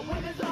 A women's